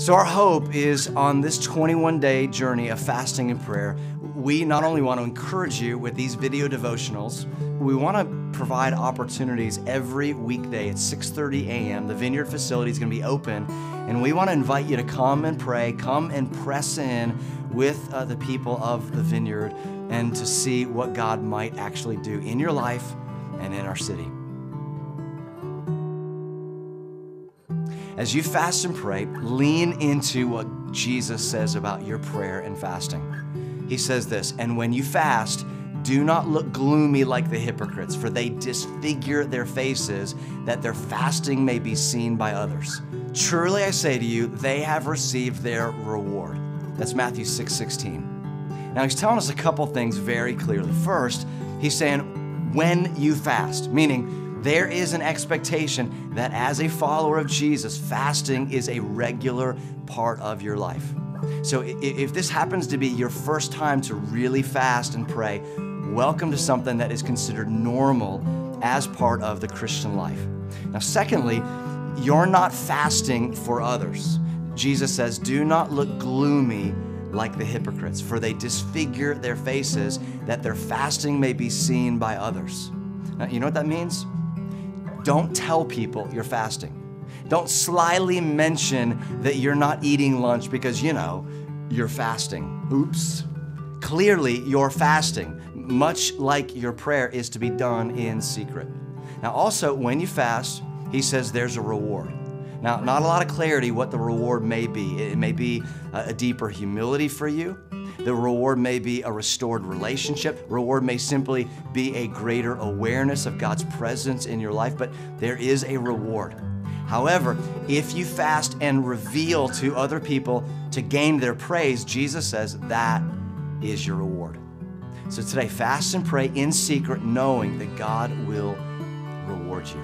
So, our hope is on this 21 day journey of fasting and prayer, we not only want to encourage you with these video devotionals, we want to provide opportunities every weekday at 6:30 a.m. The Vineyard facility is going to be open, and we want to invite you to come and pray, come and press in with uh, the people of the Vineyard, and to see what God might actually do in your life and in our city. As you fast and pray, lean into what Jesus says about your prayer and fasting. He says this, and when you fast, do not look gloomy like the hypocrites, for they disfigure their faces that their fasting may be seen by others. Truly I say to you, they have received their reward. That's Matthew 6 16. Now he's telling us a couple things very clearly. First, he's saying, when you fast, meaning there is an expectation that as a follower of Jesus, fasting is a regular part of your life. So if this happens to be your first time to really fast and pray, welcome to something that is considered normal as part of the Christian life. Now, secondly, you're not fasting for others. Jesus says, Do not look gloomy like the hypocrites, for they disfigure their faces that their fasting may be seen by others. Now, you know what that means? Don't tell people you're fasting. Don't slyly mention that you're not eating lunch because, you know, you're fasting. Oops. Clearly, you're fasting, much like your prayer is to be done in secret. Now, also, when you fast, he says there's a reward. Now, not a lot of clarity what the reward may be. It may be a deeper humility for you. The reward may be a restored relationship. Reward may simply be a greater awareness of God's presence in your life, but there is a reward. However, if you fast and reveal to other people to gain their praise, Jesus says that is your reward. So today, fast and pray in secret, knowing that God will reward you.